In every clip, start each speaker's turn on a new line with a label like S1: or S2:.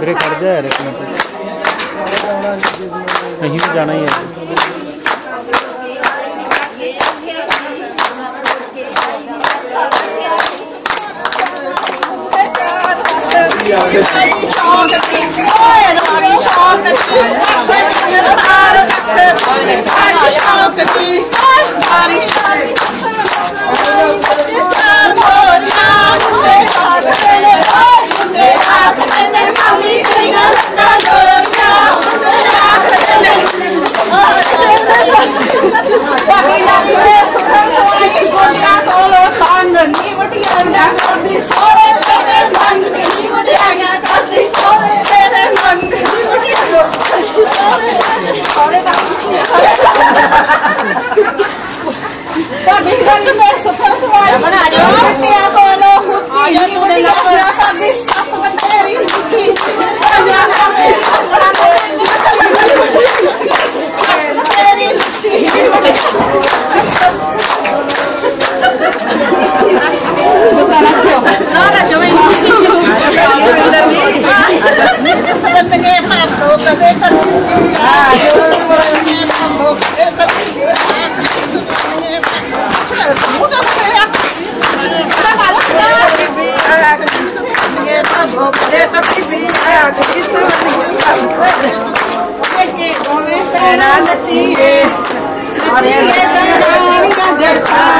S1: Break हट जाए एक मिनट कहीं जाना ही है
S2: Yeah. Kami may sobrang suwari. Kaya ko ano, huti, hindi mo nila sa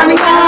S2: Thank you.